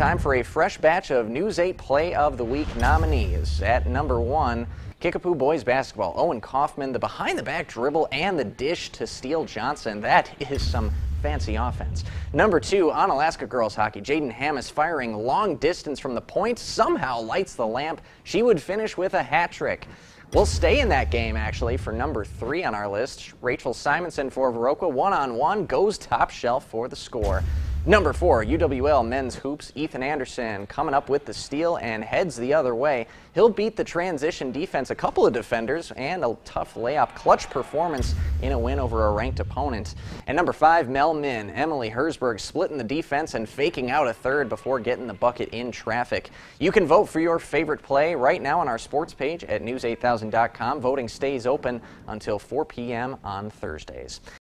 time for a fresh batch of News 8 Play of the Week nominees. At number one, Kickapoo boys basketball. Owen Kaufman, the behind the back dribble and the dish to Steele Johnson. That is some fancy offense. Number two, Onalaska girls hockey, Jaden Hammis firing long distance from the point somehow lights the lamp. She would finish with a hat trick. We'll stay in that game, actually, for number three on our list. Rachel Simonson for Viroqua, one-on-one, goes top shelf for the score. Number four, UWL men's hoops. Ethan Anderson coming up with the steal and heads the other way. He'll beat the transition defense, a couple of defenders, and a tough layup. Clutch performance in a win over a ranked opponent. And number five, Mel Min. Emily Herzberg splitting the defense and faking out a third before getting the bucket in traffic. You can vote for your favorite play right now on our sports page at news8000.com. Voting stays open until 4 p.m. on Thursdays.